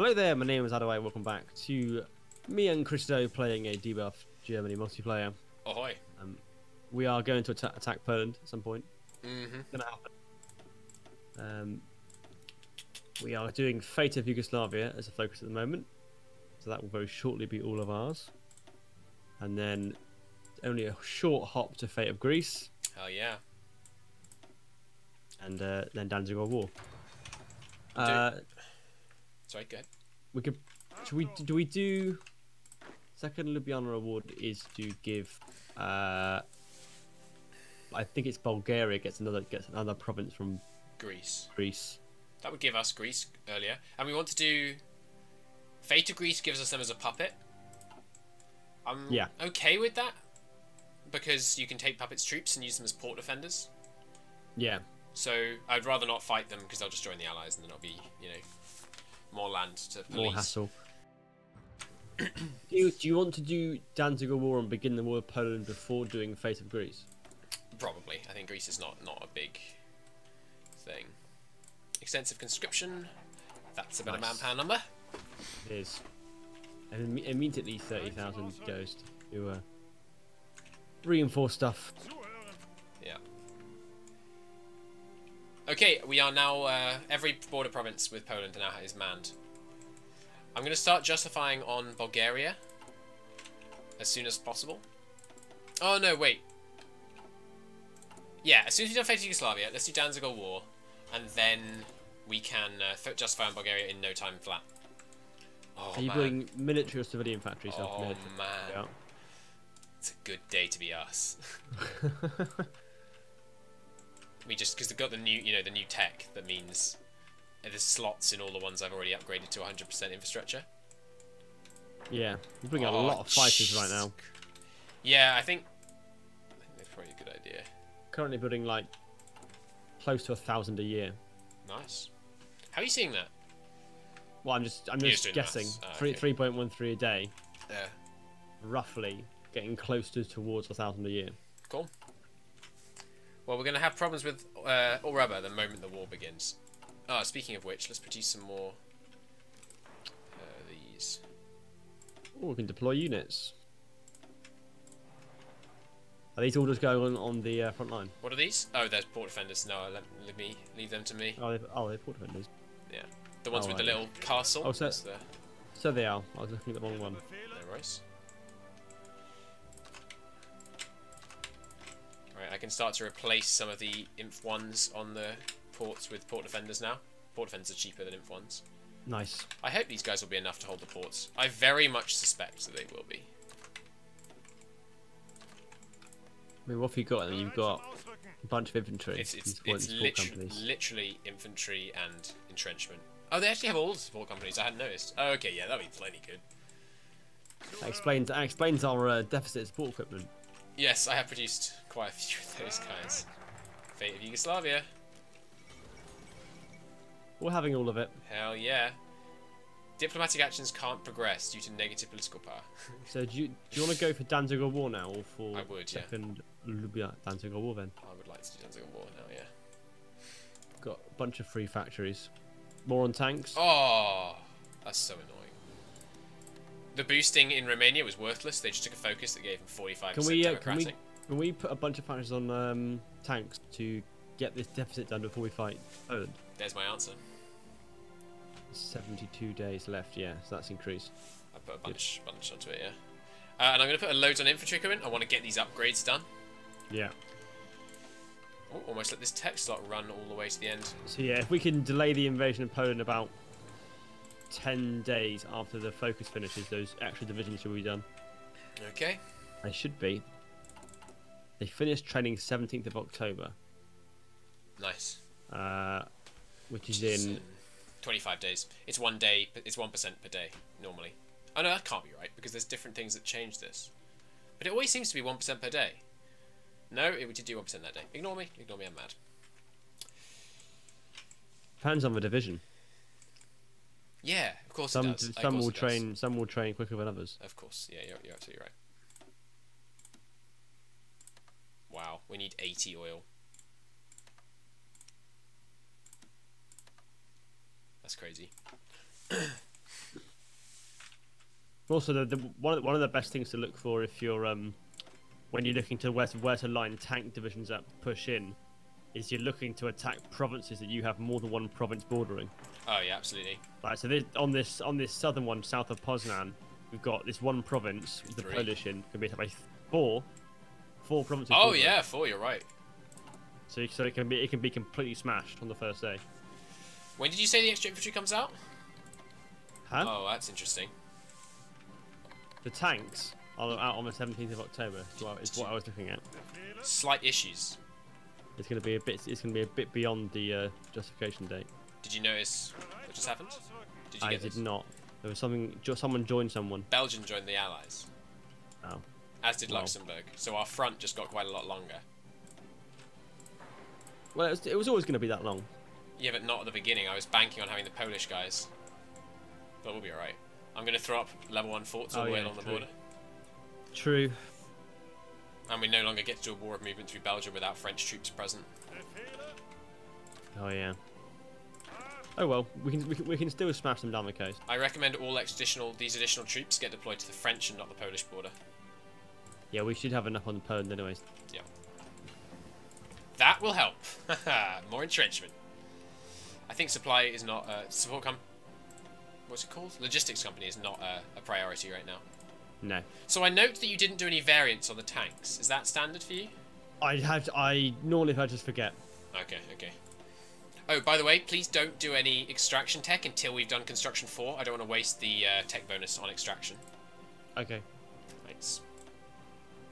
Hello there, my name is Addaway. Welcome back to me and Cristo playing a debuff Germany multiplayer. Ahoy. We are going to atta- attack Poland at some point. Mm-hmm. It's gonna happen. Um, we are doing Fate of Yugoslavia as a focus at the moment, so that will very shortly be all of ours. And then only a short hop to Fate of Greece, Hell yeah. and uh, then Danzig War. Uh, Sorry, go ahead. we could. Should we? Do we do? Second Ljubljana award is to give. Uh, I think it's Bulgaria gets another gets another province from Greece. Greece. That would give us Greece earlier. And we want to do... Fate of Greece gives us them as a puppet. I'm Yeah. okay with that. Because you can take puppets troops and use them as port defenders. Yeah, So I'd rather not fight them because they'll just join the allies and then it'll be, you know, more land to police. more hassle. do, you, do you want to do Danzig War and begin the war with Poland before doing Fate of Greece? Probably. I think Greece is not, not a big thing. Extensive conscription. That's about Nice. a manpower number. It is. And imme- immediately 30,000 goes to uh, reinforce stuff. Yeah. Okay, we are now uh, every border province with Poland now is manned. I'm going to start justifying on Bulgaria as soon as possible. Oh no, wait. Yeah, as soon as we've done Fate of Yugoslavia, let's do Danzig War, and then we can uh, justify on Bulgaria in no time flat. Oh Are you man, building military or civilian factories? oh man, it's a good day to be us. We just because they've got the new, you know, the new tech that means there's slots in all the ones I've already upgraded to 100% infrastructure. yeah, you're bringing a Oh, lot of fighters right now. Yeah, I think, I think that's probably a good idea. Currently building like close to a thousand a year. Nice. How are you seeing that? Well, I'm just I'm just just guessing. Ah, okay. three point one three a day, Yeah. roughly getting closer towards a thousand a year. Cool. Well, we're going to have problems with uh, all rubber the moment the war begins. Oh, speaking of which, let's produce some more. Uh, these. Or we can deploy units. Are these all just going on on the uh, front line? What are these? Oh, there's port defenders. No, let, let me leave them to me. Oh, they oh, they're port defenders. Yeah, the ones Oh, with the little castle. Oh, so- That's the- So they are. I was looking at the wrong one. No worries. Can start to replace some of the Inf ones on the ports with port defenders now. Port defenders are cheaper than Inf ones. Nice. I hope these guys will be enough to hold the ports. I very much suspect that they will be. I mean, what have you got? You've got a bunch of infantry. It's it's, it's support literally, companies. literally infantry and entrenchment. Oh, they actually have all the support companies. I hadn't noticed. Oh, okay, yeah, that'll be plenty good. That explains that explains our uh, deficit support equipment. Yes, I have produced quite a few of those guys. Fate of Yugoslavia. We're having all of it. Hell yeah. Diplomatic actions can't progress due to negative political power. So do you do you want to go for Danzig War now, or for I would, yeah. second Ljubljana Danzig War then? I would like to do Danzig War now, yeah. Got a bunch of free factories. More on tanks. Oh, that's so annoying. The boosting in Romania was worthless. They just took a focus that gave them 45% Can we, uh, can we can we put a bunch of factories on um, tanks to get this deficit done before we fight Poland? There's my answer. 72 days left, yeah, so that's increased. I put a bunch, bunch onto it, yeah. Uh, and I'm going to put a load on infantry equipment. I want to get these upgrades done. Yeah. Oh, almost let this tech slot run all the way to the end. So yeah, if we can delay the invasion of Poland about 10 days after the focus finishes, those extra divisions should be done. Okay. They should be. They finished training 17th of October, Nice. uh, which is is in 25 days. It's one day, it's 1% per day, normally. Oh no, that can't be right, because there's different things that change this. But it always seems to be 1% per day. No, it did do 1% that day. Ignore me, ignore me, I'm mad. depends on the division. Yeah, of course Some. Some course will train some will train quicker than others. Of course, yeah, you're, you're absolutely right. Wow, we need 80 oil. That's crazy. Also, the, the one of the, one of the best things to look for if you're um when you're looking to where to where to line tank divisions up, push in, is you're looking to attack provinces that you have more than one province bordering. Oh yeah, absolutely. Right. So this, on this on this southern one, south of Poznan, we've got this one province, the Three. Polish in, can be attacked by four, four provinces. Oh bordering. yeah, four. You're right. So so it can be it can be completely smashed on the first day. When did you say the extra infantry comes out? Huh? Oh, that's interesting. The tanks are out on the 17th of October. Is what, is what I was looking at. Slight issues. It's going to be a bit. It's going to be a bit beyond the uh, justification date. Did you notice what just happened? Did you I did this? not. There was something. Someone joined someone. Belgium joined the Allies, Oh. as did. Luxembourg. So our front just got quite a lot longer. Well, it was, it was always going to be that long. Yeah, but not at the beginning. I was banking on having the Polish guys. But we'll be alright. I'm going to throw up level 1 forts all Oh, the way yeah, along the border. True. And we no longer get to do a war of movement through Belgium without French troops present. Oh yeah. Oh well, we can we can, we can still smash them down the coast. I recommend all additional these additional troops get deployed to the French and not the Polish border. Yeah, we should have enough on Poland anyways. Yeah. That will help. More entrenchment. I think supply is not uh, support com. What's it called? Logistics company is not uh, a priority right now. No. So I note that you didn't do any variants on the tanks. Is that standard for you? I have. I normally if I just forget. Okay, okay. Oh, by the way, please don't do any extraction tech until we've done construction four. I don't want to waste the uh, tech bonus on extraction. Okay. Thanks.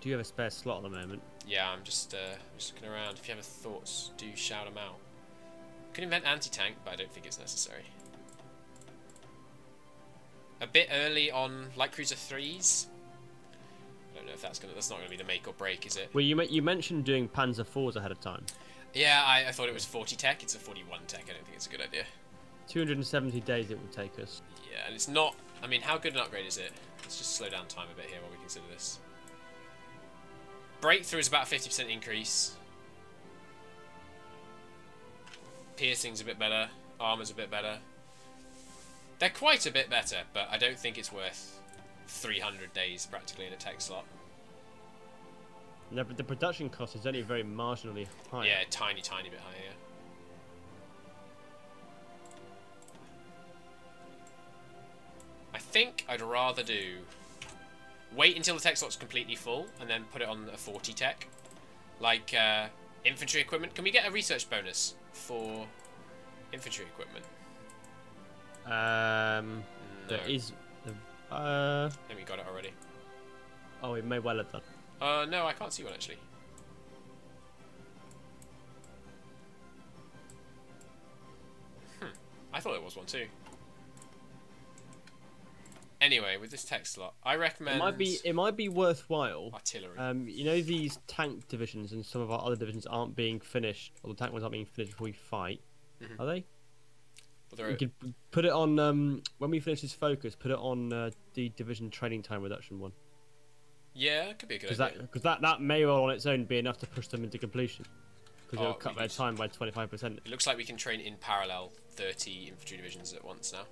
Do you have a spare slot at the moment? Yeah, I'm just uh, just looking around. If you have thoughts, do shout them out. Could invent anti-tank, but I don't think it's necessary. A bit early on light cruiser threes. I don't know if that's gonna. That's not gonna be the make or break, is it? Well, you you mentioned doing Panzer fours ahead of time. Yeah, I, I thought it was 40 tech. It's a 41 tech. I don't think it's a good idea. 270 days it will take us. Yeah, and it's not. I mean, how good an upgrade is it? Let's just slow down time a bit here while we consider this. Breakthrough is about a 50% increase. Piercing's a bit better. Armor's a bit better. They're quite a bit better, but I don't think it's worth 300 days practically in a tech slot. The, the production cost is only very marginally high. Yeah, tiny, tiny bit higher. yeah. I think I'd rather do wait until the tech slot's completely full and then put it on a 40 tech. Like uh, infantry equipment. Can we get a research bonus for infantry equipment? Um, No. there is. The, uh, I think we got it already. oh, it may well have done. Uh, no, I can't see one actually. Hmm. I thought it was one too. Anyway, with this tech slot, I recommend It might be. It might be worthwhile. artillery. Um, you know these tank divisions and some of our other divisions aren't being finished, or the tank ones aren't being finished before we fight. Mhm. Are they? We could put it on um when we finish this focus. Put it on uh, the division training time reduction one yeah, it could be a good because idea. that because that that may well on its own be enough to push them into completion because Oh, it'll cut their time by twenty five percent. It looks like we can train in parallel 30 infantry divisions at once now.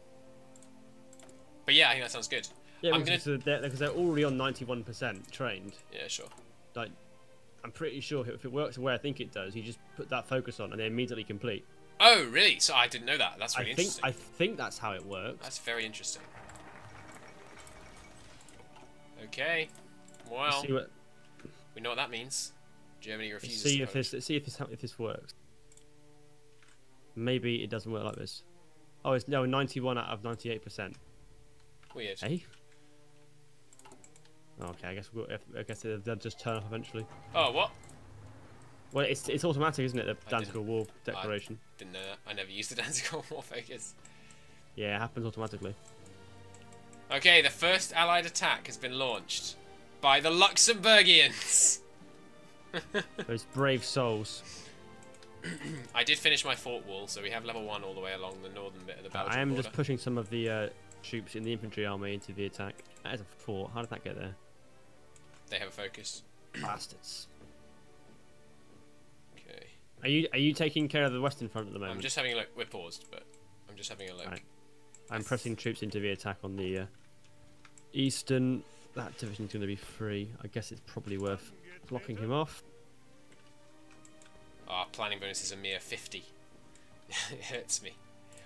But yeah, I think that sounds good. Yeah, I'm because they're, because they're already on ninety one percent trained. Yeah, sure. Like, I'm pretty sure if it works the way I think it does, you just put that focus on and they immediately complete. Oh, really? So I didn't know that. That's really I think interesting. I think that's how it works. That's very interesting. Okay. Well, what we know what that means. Germany refuses. To see if this see if this if this works. Maybe it doesn't work like this. Oh, it's no 91 out of 98 percent. Weird. Eh? Oh, okay, I guess we'll, I guess they'll just turn off eventually. Oh, what? Well, it's it's automatic, isn't it? The I Danzig or War declaration. Didn't know that. I never used the Danzig War focus. Yeah, it happens automatically. Okay, the first Allied attack has been launched by the Luxembourgians. Those brave souls. I did finish my fort wall, so we have level one all the way along the northern bit of the Belgian I am border. just pushing some of the uh, troops in the infantry army into the attack. That is a fort. How did that get there? They have a focus. Bastards. Are you are you taking care of the western front at the moment? I'm just having a look. We're paused, but I'm just having a look. Right. I'm pressing troops into the attack on the uh, Eastern, that division's going to be free. I guess it's probably worth blocking him off. Our planning bonus is a mere 50. it hurts me.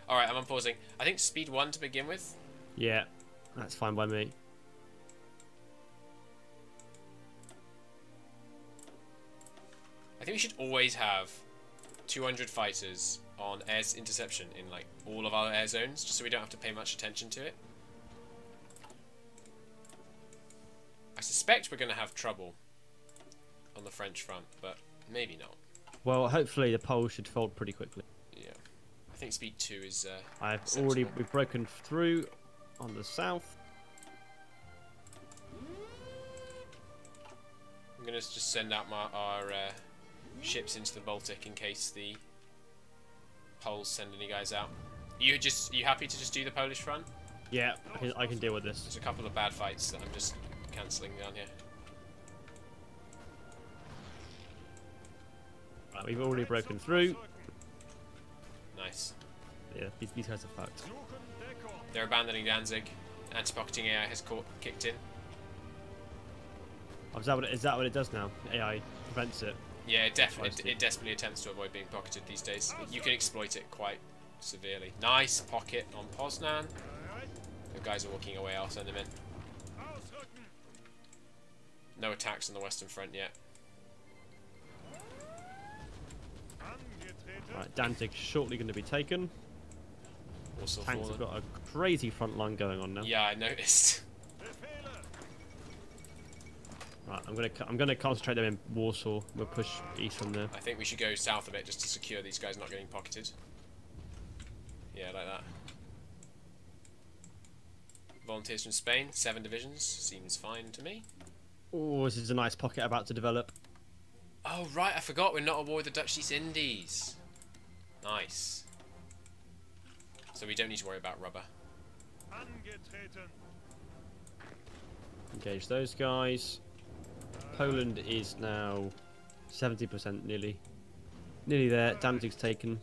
Alright, I'm unpausing. I think speed 1 to begin with. Yeah, that's fine by me. I think we should always have 200 fighters on air interception in like all of our air zones, just so we don't have to pay much attention to it. I suspect we're going to have trouble on the French front, but maybe not. Well, hopefully the Poles should fold pretty quickly. Yeah, I think speed two is. Uh, I've already we've broken through on the south. I'm going to just send out my, our uh, ships into the Baltic in case the Poles send any guys out. You just you happy to just do the Polish front? Yeah, I can, I can deal with this. There's a couple of bad fights that I'm just cancelling down here. Right, we've already broken through. Nice. Yeah, these, these guys are fucked. They're abandoning Danzig. Anti-pocketing AI has caught, kicked in. Oh, is, that what it, is that what it does now? AI prevents it. Yeah, it definitely Nicely. it, desperately attempts to avoid being pocketed these days. You can exploit it quite severely. Nice pocket on Poznan. The guys are walking away. I'll send them in. No attacks on the Western Front yet. Right, Danzig shortly going to be taken. Also Tanks have got a crazy front line going on now. Yeah, I noticed. Right, I'm gonna I'm gonna concentrate them in Warsaw. We'll push east from there. I think we should go south a bit just to secure these guys not getting pocketed. Yeah, like that. Volunteers from Spain, seven divisions, seems fine to me. Oh, this is a nice pocket about to develop. Oh right, I forgot we're not at war with the Dutch East Indies. Nice. So we don't need to worry about rubber. Engage those guys. Poland is now 70% nearly. Nearly there. Danzig's taken.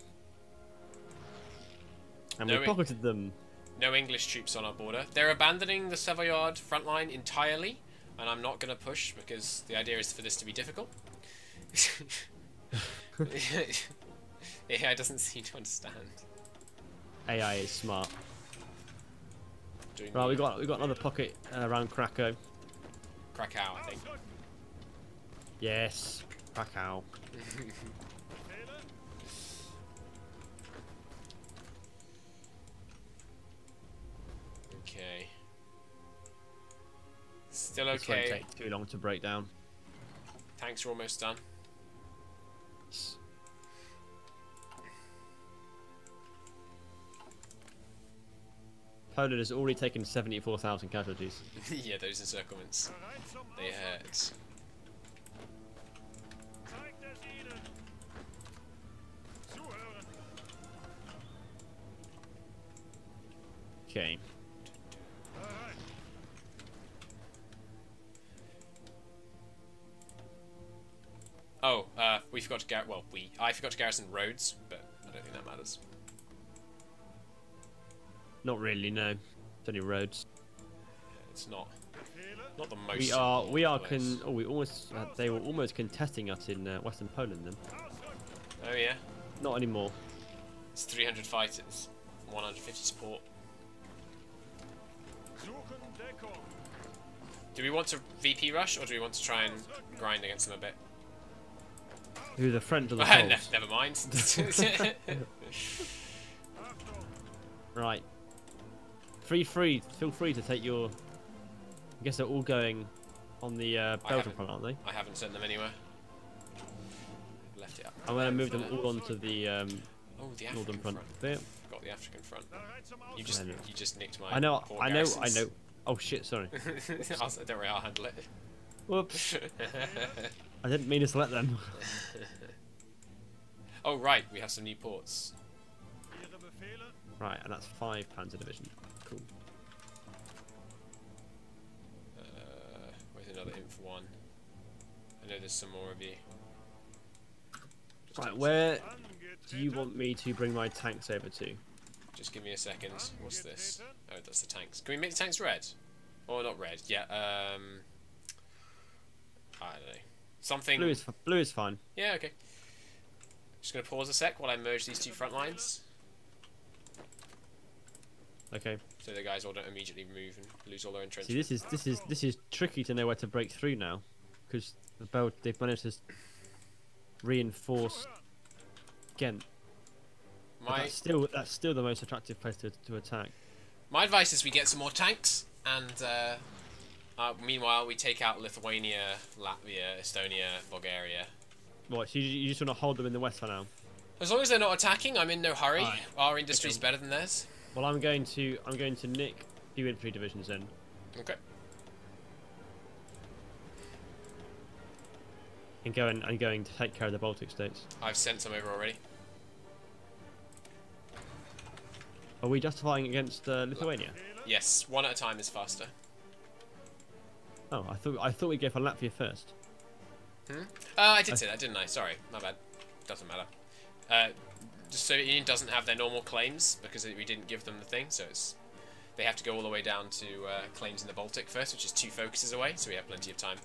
And No, we pocketed them. No English troops on our border. They're abandoning the Savoyard front line entirely, and I'm not going to push because the idea is for this to be difficult. AI doesn't seem to understand. AI is smart. Doing Right, we got we got another pocket uh, around Krakow. Krakow, I think. Yes, Back out. Okay. Still This won't okay. take too long to break down. Tanks are almost done. Poland has already taken 74,000 casualties. yeah, those encirclements. They hurt. Okay. Oh, uh, we forgot to gar- well, we I forgot to garrison roads, but I don't think that matters. Not really, no. It's only roads. It's not not the most. We are we are con. Oh, we almost. Uh, they were almost contesting us in uh, Western Poland. Then Oh yeah, not anymore. it's 300 fighters, 150 support. Do we want to VP rush or do we want to try and grind against them a bit? Who the French or the Ne- Poles? never mind. Right. Free, free. Feel free to take your. I guess they're all going on the uh, Belgian front, aren't they? I haven't sent them anywhere. Left it up. I'm going to move them all onto the um, Oh, the northern front. front. The African front. You just you just nicked my. I know. I know. I know. Oh shit! Sorry. Don't worry, I'll handle it. Whoops. I didn't mean to let them. oh right, we have some new ports. Right, and that's five Panzer Division. Cool. Uh, where's another inf one? I know there's some more of you. Just Right, where do you want me to bring my tanks over to? Just give me a second. What's this? Oh, that's the tanks. Can we make the tanks red? Or not red. Yeah. Um. I don't know. Something. Blue is f- blue is fine. Yeah. Okay. Just gonna pause a sec while I merge these two front lines, Okay. so the guys all don't immediately move and lose all their See, this is this is this is tricky to know where to break through now, because the belt they've managed to reinforce Ghent. My that's still that's still the most attractive place to, to attack. my advice is we get some more tanks, and uh, uh, meanwhile we take out Lithuania, Latvia, Estonia, Bulgaria. What? So you, you just want to hold them in the west for now? As long as they're not attacking, I'm in no hurry. Alright. Our industry's better than theirs. Well, I'm going to I'm going to nick few infantry divisions in. Okay. and go and going to take care of the Baltic states. I've sent some over already. Are we justifying against uh, Lithuania? Yes, one at a time is faster. Oh, I thought I thought we'd go for Latvia first. Uh, I did say that, didn't I? Sorry, my bad. Doesn't matter. Uh, the Soviet Union doesn't have their normal claims because we didn't give them the thing, so it's they have to go all the way down to uh, claims in the Baltic first, which is two focuses away, so we have plenty of time.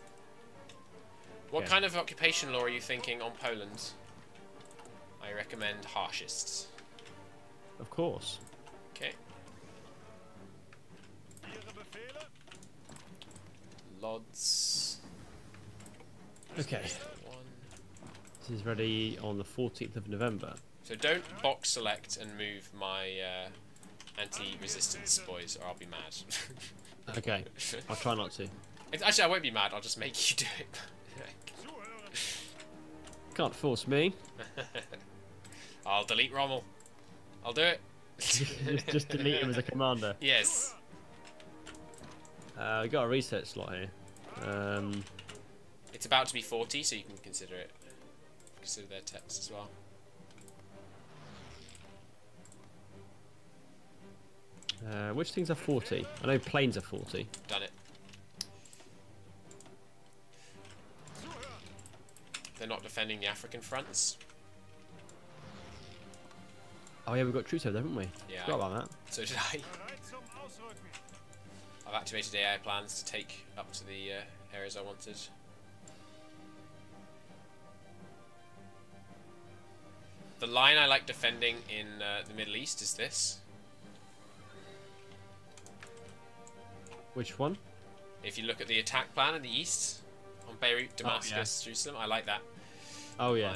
What Okay. kind of occupation law are you thinking on Poland? I recommend harshest. Of course. Okay. Lodz. Okay. This is ready on the 14th of November. So don't box select and move my uh, anti-resistance boys, or I'll be mad. Okay. I'll try not to. Actually, I won't be mad. I'll just make you do it. Can't force me. I'll delete Rommel. I'll do it. just, just delete him as a commander. Yes. Uh, we got a research slot here. Um, It's about to be 40, so you can consider it. Consider their text as well. uh, which things are 40? I know planes are 40. Done it. They're not defending the African fronts. Oh yeah, we've got troops over there, haven't we? Yeah, Forgot I- about that. So did I. I've activated AI plans to take up to the uh, areas I wanted. The line I like defending in uh, the Middle East is this. Which one? If you look at the attack plan in the east, on Beirut, Damascus, Jerusalem, I like that Oh yeah.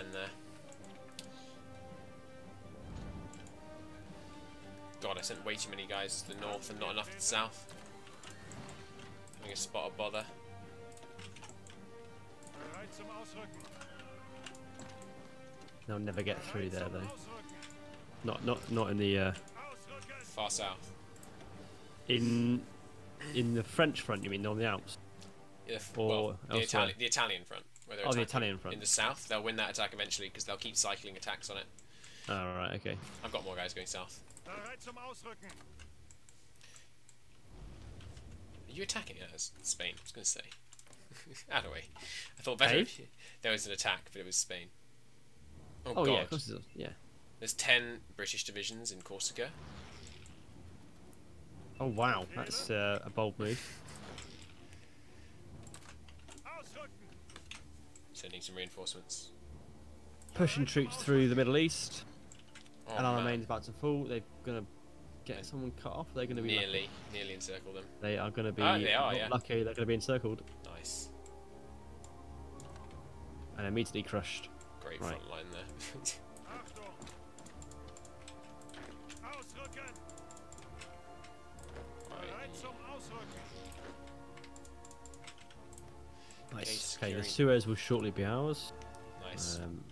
God, I sent way too many guys to the north and not enough to the south. Having a spot of bother. They'll never get through there though. Not not not in the uh, Far south. in in the French front. You mean on the Alps? Yeah, f- Or well, the. Itali- the Italian front. Where Oh, the Italian front. In the south, they'll win that attack eventually because they'll keep cycling attacks on it. Oh right. Okay. I've got more guys going south. Bereit zum Ausrücken. Are you attacking us? Spain, I was going to say. Out of the way. I thought better Hey? there was an attack, but it was Spain. Oh, Oh god. yeah. Of course. It's, yeah. There's 10 British divisions in Corsica. Oh wow. That's uh, a bold move. Sending some reinforcements. Pushing troops through the Middle East. Oh. Alamein is about to fall. They're gonna get someone cut off. They're gonna be. lucky. Nearly, nearly encircle them. They are gonna be. Oh, they are, yeah. Lucky. They're gonna be encircled Nice. and immediately crushed. Great Right. front line there. Achtung. Ausrücken. Bereit zum Ausrücken. Nice. Okay. The Suez will shortly be ours. nice. Um,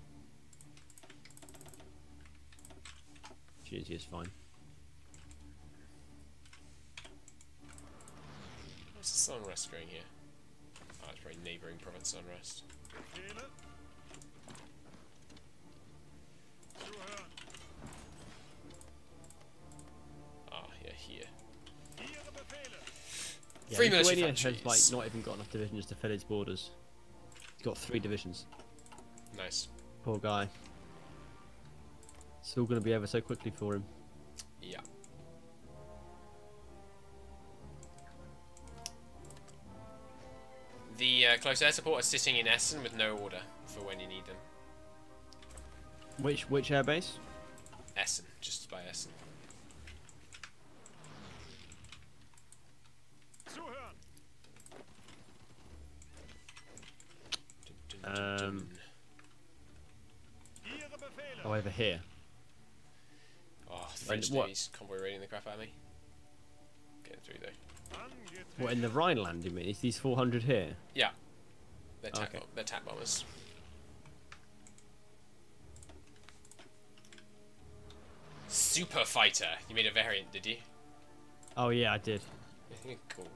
Is fine. What's the sun unrest going here? Oh, it's probably neighbouring province unrest. Befehle. Zuhören. Ah, yeah, here. Yeah, Free military has like not even got enough divisions to fill its borders. It's got three divisions. Nice. Poor guy. It's all going to be over so quickly for him. Yeah. the uh, close air support are sitting in Essen with no order for when you need them. Which which airbase? Essen, just by Essen. Um, Oh, over here. French what- Navy's convoy raiding the crap out of me. Getting through though. What in the Rhineland? You mean? Is these 400 here? Yeah. They're tac, Okay. bom- they're tac bombers. Super fighter. You made a variant, did you? Oh yeah, I did. cool.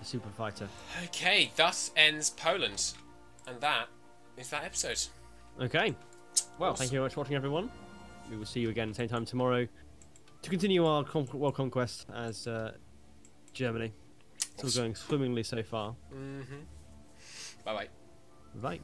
The super fighter. Okay, thus ends Poland, and that is that episode. Okay. Well, thank you very much for watching, everyone. We will see you again same time tomorrow to continue our con- world conquest as uh, Germany. It's all going swimmingly so far. Mm-hmm. Bye bye. Right.